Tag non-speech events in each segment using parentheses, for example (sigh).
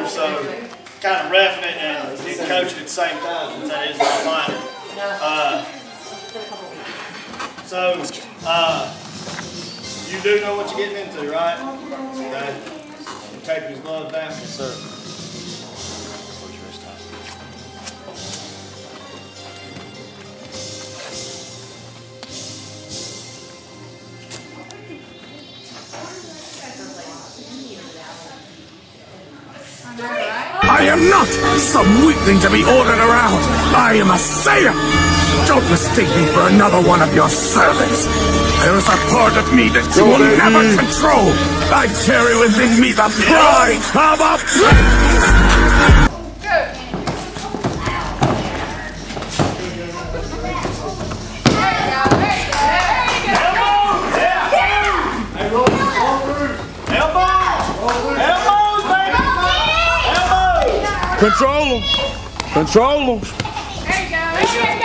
elbow, so kind of roughing it and coaching at the same time, since that is my fighter. Uh, so, uh, you do know what you're getting into, right? Okay. Taking his gloves down? Yes, sir. Am not some weakling to be ordered around. I am a Saiyan. Don't mistake me for another one of your servants. There is a part of me that you will never mm. control. I carry within me the pride of a... Control them. Control them. There you go.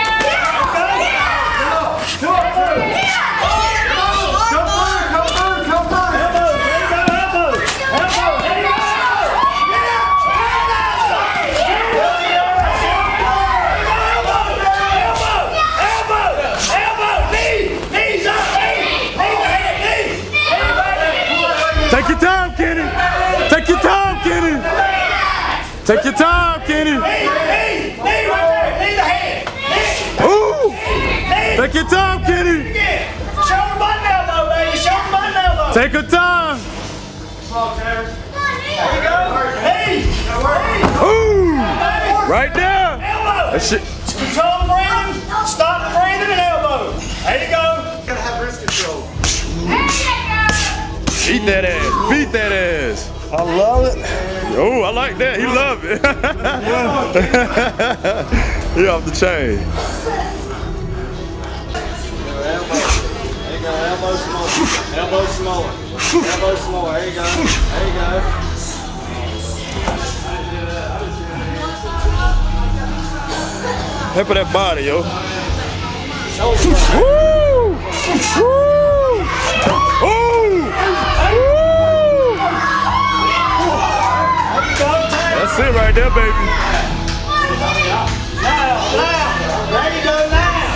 Take your time, Kenny. Ooh. Take your time, Kenny. Shoulder button elbow, baby. Shoulder button elbow. Take your time. There you go. Hey. Hey. Ooh. Right there. Elbow. That shit. Control the breathing. Stop the breathing and elbow. There you go. gotta have wrist control. Beat that ass. Beat that ass. I love it. Oh, I like that. He love it. (laughs) he off the chain. Elbow more. Elbow more. Elbow more. There you go. There you go. Of that body, yo. (laughs) Woo! Woo! That's it right there, baby. Now, now. There you go now.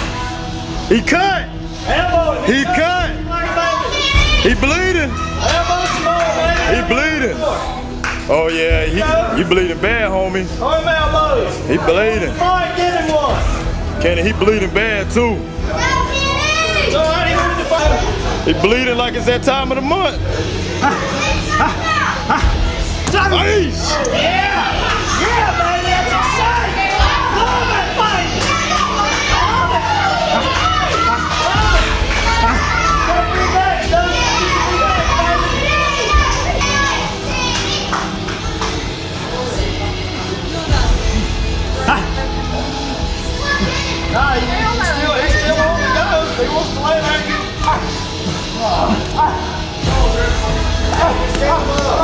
He cut. Elbow. He cut. He bleeding. Elbow some baby. He bleeding. Oh yeah, he, he bleeding bad, homie. Throw him elbows. He bleeding. Fine, get him one. Kenny, he bleeding bad too. It's all right. He won the fight. He bleeding like it's that time of the month. (laughs) Nice. Yeah. Yeah, baby. That's exciting. Love that fight. Love it. Love it. Don't be back, don't be back, baby. Nah, he, still, he's still on the go. He wants to lay there and get There you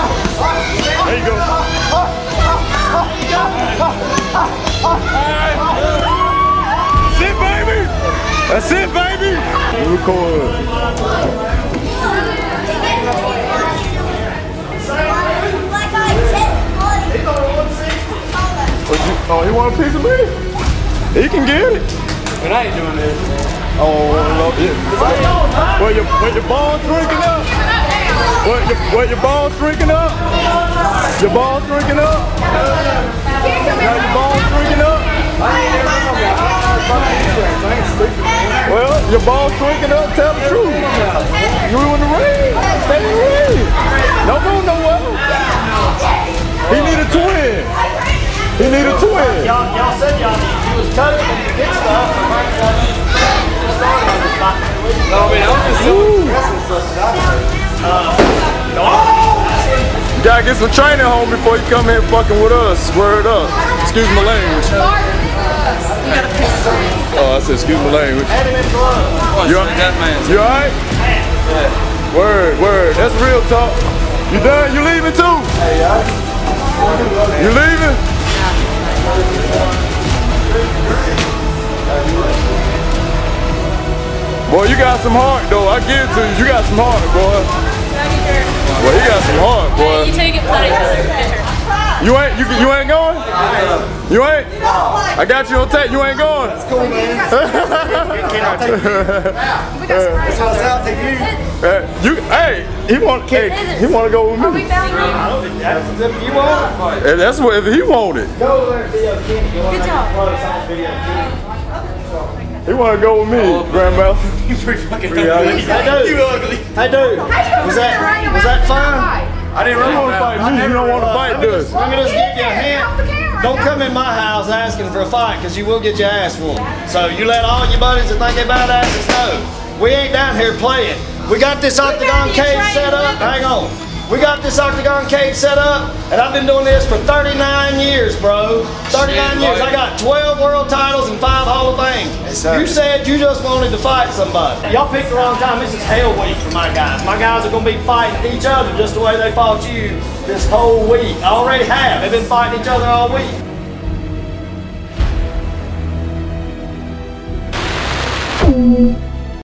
Record. What oh, you, oh, he want a piece of me? He can get it. But I ain't doing this. Oh, love it. Where your, where your balls drinking up? What your, what your balls drinking up? Your balls drinking up? Tell the truth. You in the ring. Stay in the ring. Don't go nowhere. He need a twin. He need a twin. Y'all, y'all said y'all need you was coaching and you get stuff. So Frank got you started on this fight. No, I mean, I'm just selling wrestling stuff that You gotta get some training home before you come here fucking with us. Word up. Excuse my language. Oh, I said excuse my language. You, you alright? Word, word. That's real talk. You done? You leaving too? You leaving? Boy, you got some heart though. I give it to you. You got some heart, boy. Boy, you got some heart, boy. You take it. You ain't you you ain't going? You ain't? I got you on tape. You ain't going? Cool, man. I'll take you. That's how it's out. Take you. Uh, you, hey, he want, hey, he want to go with me. That's if you want. And that's what if he wanted. Go there, video Good job. He want to go with me, Grandmaster. You pretty fucking ugly. Hey, dude. You ugly. Hey, dude. Was that was that fun? I didn't really want to fight me. You don't want to fight this. Let me just give you a hint. Don't come in my house asking for a fight because you will get your ass whooped. So you let all your buddies that think they badasses know. We ain't down here playing. We got this octagon cage set up. Hang on. We got this octagon cage set up, and I've been doing this for 39 years, bro. 39 years. I got 12 world titles and five Hall of Fames. sir. You said you just wanted to fight somebody. Y'all picked the wrong time. This is hell week for my guys. My guys are gonna be fighting each other just the way they fought you this whole week. I already have. They've been fighting each other all week.